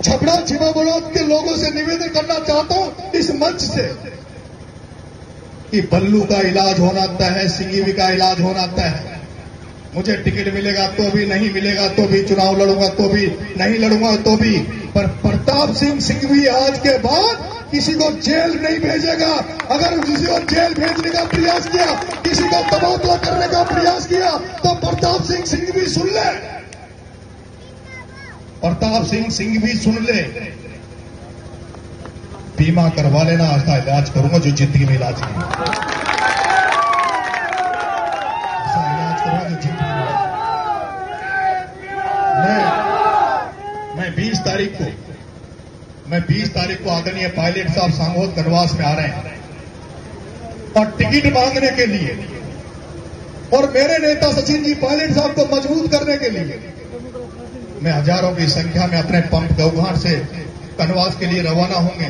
मैं छिपा बड़ौद के लोगों से निवेदन करना चाहता हूँ इस मंच से कि बल्लू का इलाज होना तय है, सिंगीवी का इलाज होना तय है। मुझे टिकट मिलेगा तो भी, नहीं मिलेगा तो भी, चुनाव लड़ूँगा तो भी, नहीं लड़ूँगा तो भी। पर प्रताप सिंह सिंघवी आज के बाद किसी को जेल नहीं भेजेगा। अगर किसी को जेल भेजने का प्रयास किया, किसी को तबादला करने का प्रयास किया तो प्रताप सिंह सिंघवी सुन ले। प्रताप सिंह सिंह भी सुन ले। बीमा करवा लेना ऐसा इलाज करूँगा जो ज़िंदगी में इलाज नहीं। ऐसा इलाज करूँगा जो ज़िंदगी में मैं मैं 20 तारीख को, मैं 20 तारीख को आदरणीय पायलट साहब सांगोद कनवास में आ रहे हैं। और टिकट मांगने के लिए, और मेरे नेता सचिन जी पायलट साहब को मज़बूत करने के लिए मैं हज़ारों की संख्या में अपने पंप गौघाट से कनवास के लिए रवाना होंगे।